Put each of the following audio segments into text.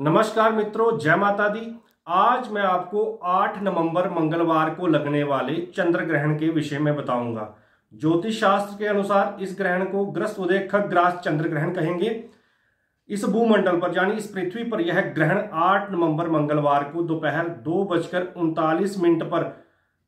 नमस्कार मित्रों, जय माता दी। आज मैं आपको 8 नवंबर मंगलवार को लगने वाले चंद्र ग्रहण के विषय में बताऊँगा। ज्योतिष शास्त्र के अनुसार इस ग्रहण को ग्रस्त उदय खग्रास चंद्र ग्रहण कहेंगे। इस भूमंडल पर, यानी इस पृथ्वी पर, यह ग्रहण 8 नवंबर मंगलवार को दोपहर दो बजकर उनतालीस मिनट पर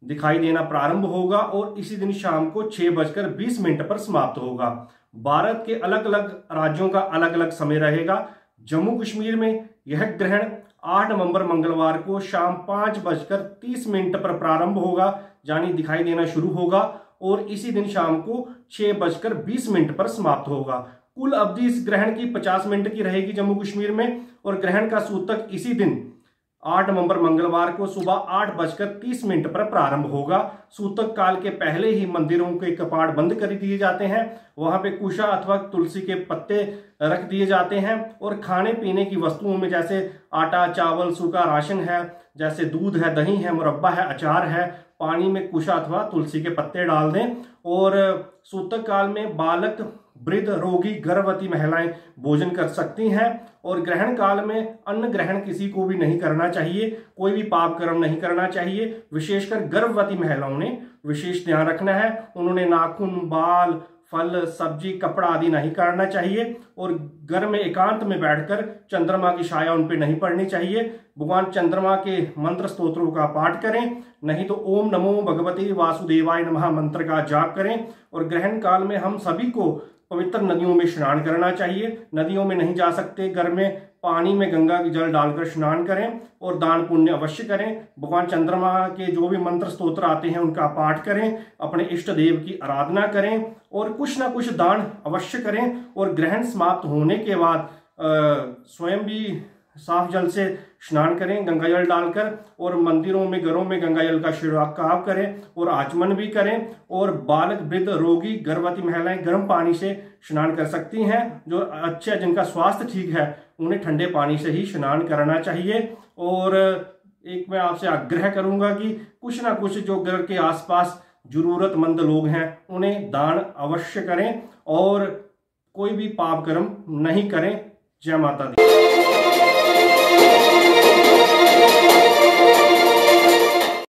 दिखाई देना प्रारंभ होगा और इसी दिन शाम को छह बजकर बीस मिनट पर समाप्त होगा। भारत के अलग अलग राज्यों का अलग अलग समय रहेगा। जम्मू कश्मीर में यह ग्रहण 8 नवंबर मंगलवार को शाम पाँच बजकर तीस मिनट पर प्रारंभ होगा, यानी दिखाई देना शुरू होगा, और इसी दिन शाम को छह बजकर बीस मिनट पर समाप्त होगा। कुल अवधि इस ग्रहण की 50 मिनट की रहेगी जम्मू कश्मीर में, और ग्रहण का सूतक इसी दिन आठ नवंबर मंगलवार को सुबह आठ बजकर तीस मिनट पर प्रारंभ होगा। सूतक काल के पहले ही मंदिरों के कपाट बंद कर दिए जाते हैं। वहाँ पे कुशा अथवा तुलसी के पत्ते रख दिए जाते हैं और खाने पीने की वस्तुओं में जैसे आटा, चावल, सूखा राशन है, जैसे दूध है, दही है, मुरब्बा है, अचार है पानी में कुशा अथवा तुलसी के पत्ते डाल दें और सूतक काल में बालक, वृद्ध, रोगी, गर्भवती महिलाएँ भोजन कर सकती हैं और ग्रहण काल में अन्न ग्रहण किसी को भी नहीं करना चाहिए, कोई भी पाप कर्म नहीं करना चाहिए। विशेषकर गर्भवती महिलाओं ने विशेष ध्यान रखना है। उन्होंने नाखून, बाल फल, सब्ज़ी, कपड़ा आदि नहीं करना चाहिए और घर में एकांत में बैठकर चंद्रमा की छाया उन पर नहीं पड़नी चाहिए। भगवान चंद्रमा के मंत्र स्तोत्रों का पाठ करें, नहीं तो ओम नमो भगवती वासुदेवाय नमः मंत्र का जाप करें और ग्रहण काल में हम सभी को पवित्र नदियों में स्नान करना चाहिए। नदियों में नहीं जा सकते, घर में पानी में गंगा के जल डालकर स्नान करें और दान पुण्य अवश्य करें। भगवान चंद्रमा के जो भी मंत्र स्तोत्र आते हैं, उनका पाठ करें, अपने इष्ट देव की आराधना करें और कुछ ना कुछ दान अवश्य करें और ग्रहण समाप्त होने के बाद स्वयं भी साफ़ जल से स्नान करें, गंगा जल डालकर और मंदिरों में, घरों में गंगा जल का छिड़काव करें और आचमन भी करें और बालक, वृद्ध, रोगी, गर्भवती महिलाएँ गर्म पानी से स्नान कर सकती हैं, जो अच्छे, जिनका स्वास्थ्य ठीक है, उन्हें ठंडे पानी से ही स्नान करना चाहिए। और एक मैं आपसे आग्रह करूँगा कि कुछ ना कुछ जो घर के आसपास जरूरतमंद लोग हैं, उन्हें दान अवश्य करें और कोई भी पाप कर्म नहीं करें। जय माता दी।